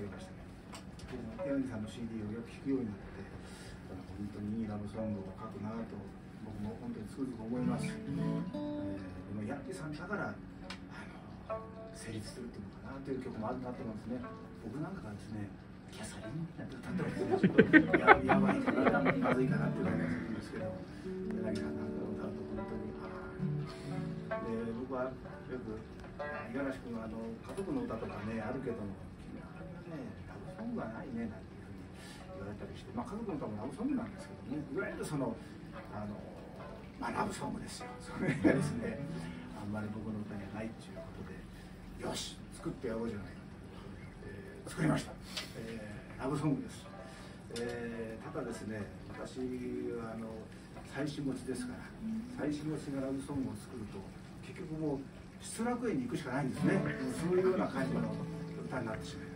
くれましたね。柳さんの CD をよく聴くようになって本当にいいラブソングを書くなと僕も本当につくづく思います、えー、でも柳さんだからあの成立するっていうのかなという曲もあるなと思うんですね。僕なんかがですねキャサリンなんて歌ってますけどちょっとややばいかなまずいかなっていう感じがするんですけど柳さんなんか歌うと本当にああで僕はよく五十嵐君はあの家族の歌とかねあるけどもないねなんていうふうに言われたりして、まあ、家族の歌もラブソングなんですけどねいわゆるそのあの、まあ、ラブソングですよ。それがですね。あんまり僕の歌にはないっていうことでよし作ってやろうじゃないかと、えー、作りました、えー、ラブソングです、えー、ただですね私はあの妻子持ちですから妻子持ちがラブソングを作ると結局もう失楽園に行くしかないんですね。そういうような感じの歌になってしまいます。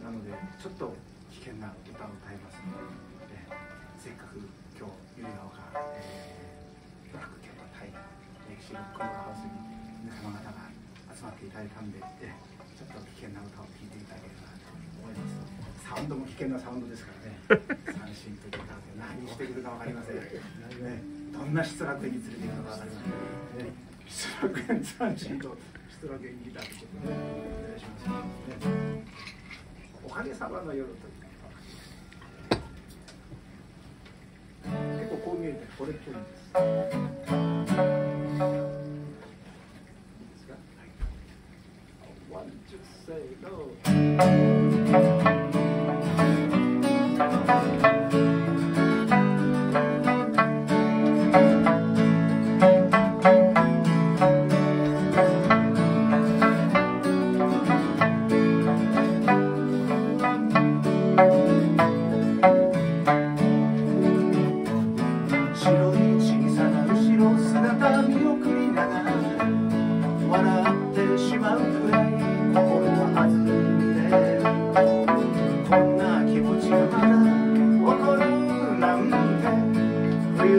なのでちょっと危険な歌を歌いますので、えせっかく今日百合ヶ丘、えー、ブラックケンタイ歴史のクローハウスに皆様方が集まっていただいたんで、えちょっと危険な歌を聴いていただければと思います。サウンドも危険なサウンドですからね。三振という歌で何してくるか分かりません、ねどんな失楽園に連れて行くのか分かりません、ね、失楽園三振と失楽園ギターということでお願いします、ね、おかげさまの夜という結構こう見えてこれっぽいんですワン、ツー、セイ、ゴー。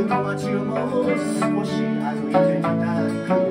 街をもう少し歩いてみたく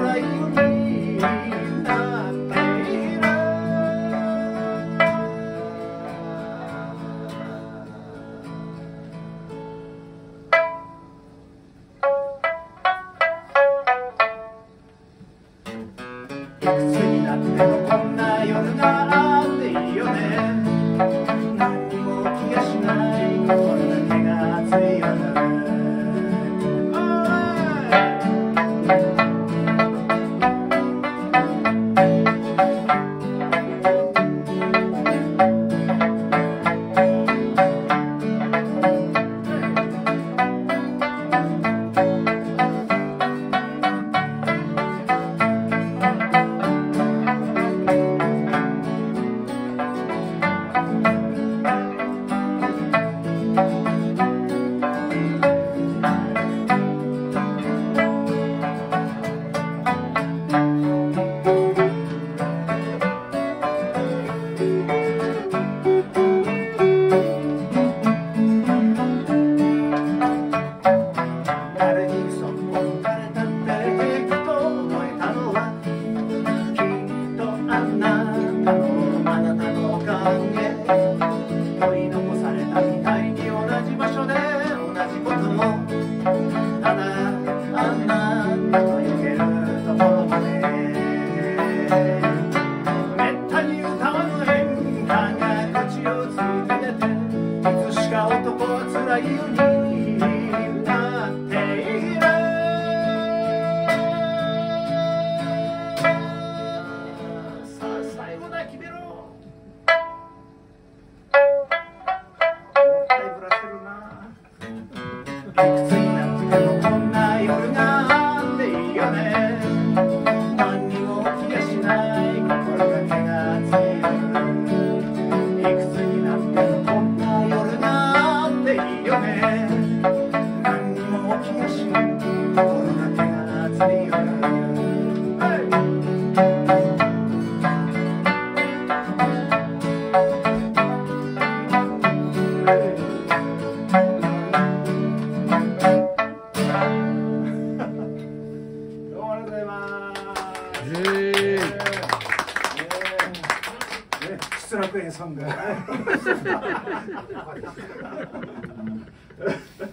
くつになっても big thing. え失楽園さんが。